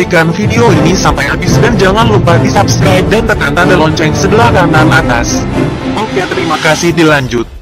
saksikan video ini sampai habis dan jangan lupa di subscribe dan tekan tanda lonceng sebelah kanan atas. Oke terima kasih dilanjut.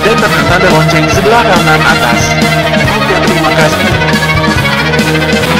dan tanda lonceng sebelah kanan atas. Oke, terima kasih.